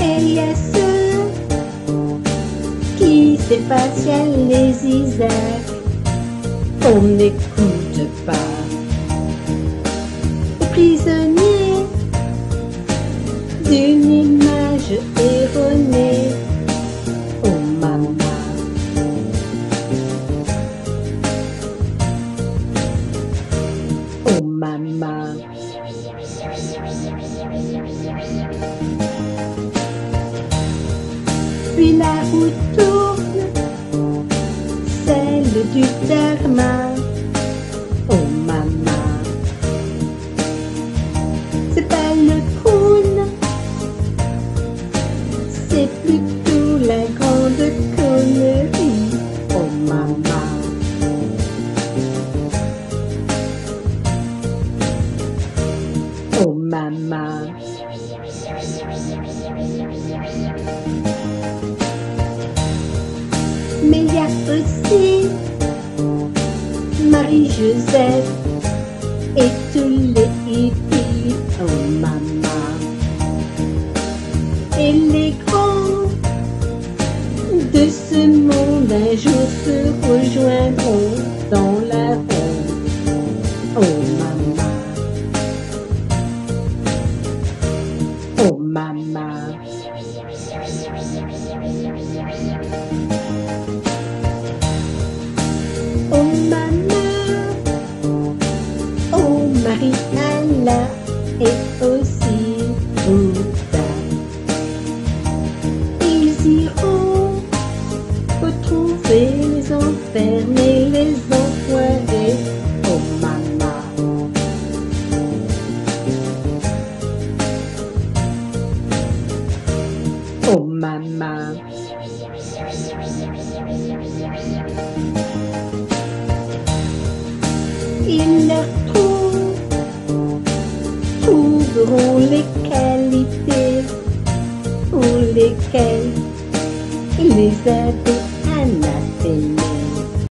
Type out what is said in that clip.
Et y a ceux qui s'effacent les Isaacs. On n'écoute pas. Prisonniers Puis la route tourne, celle du dharma. Oh maman. C'est pas le trône, c'est plutôt la grande connerie. Oh maman. Mais il y a aussi Marie-Joseph et tous les hippies. Oh maman. Et les grands de ce monde un jour se rejoindront Oh maman. Oh Marie-Anna et aussi Bouddha. Ils iront retrouver les enfermés, maman. Ils trouvent, trouveront les qualités pour lesquelles les avaient